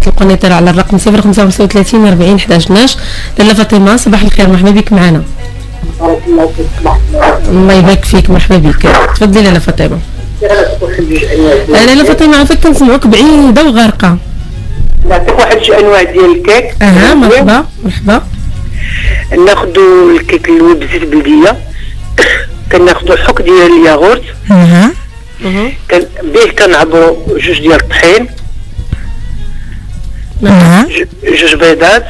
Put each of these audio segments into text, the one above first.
كتلقوني طير على الرقم 035 40 11 12 لاله فاطمة صباح الخير مرحبا بك معنا. الله يبارك فيك مرحبا بك. تفضلي لاله فاطمة. لاله فاطمة عافاك كنسمعوك بعيده وغارقه نعطيك واحد شي أنواع ديال الكيك. أها مرحبا مرحبا. ناخذوا الكيك اللي بزيت بلدية. كناخذوا حك ديال الياغورت. أها. به كنعبروا جوج ديال الطحين. ج- جوج بيضات.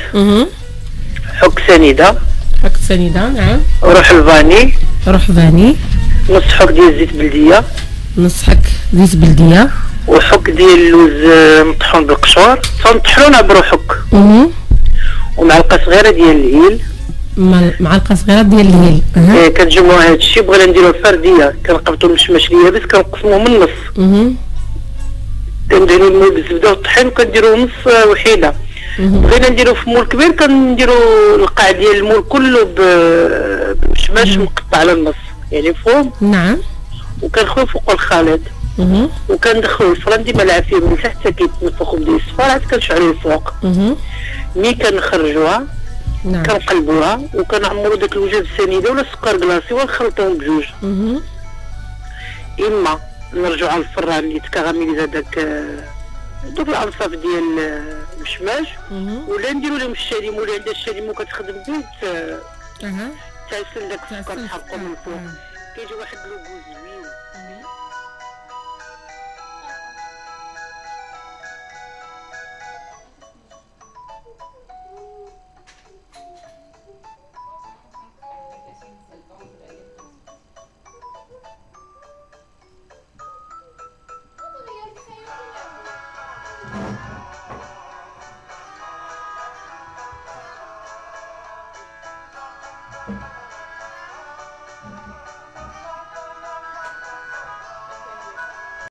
حك سنيدة. حك سنيدة نعم. روح الفاني. روح فاني. نص حك ديال زيت بلدية. نص حك زيت بلدية. وحك ديال اللوز آه، مطحون بالقشور. تنطحنوا نعبروا حك. أها ومعلقة صغيرة ديال الهيل. مع- معلقة صغيرة ديال الهيل. إيه، كنجمعوا هذا الشيء بغينا نديروا فردية. كنقبطوا المشماش اليابس كنقسموه من النص. كنديروا المول بالزبده والطحين وكنديروا نص وحيده بغينا نديرو في مول كبير كنديرو القاع ديال المول كله ب- بمشماش مقطع على النص يعني فوق. نعم. وكنخوي فوق الخليط. وكندخلو الفران ديما فيه من تحت كيتنفخ وبدا يصفر عاد كنشعلو الفوق. ملي كنخرجوها نعم. كنقلبوها وكنعمرو داك الوجه بالسنيده ولا السكر كلاصي ونخلطوهم بجوج. إما نرجعو على الفران اللي تكراميليزا داك آه، دوك الانصاف ديال آه، المشماش أها ولا نديرو لهم الشاليم ولا عندها الشاليم وكتخدم به ت- أها. تعسل داك السكر تحرقو من. الفوق كيجي واحد لوغو زوين. Thank you.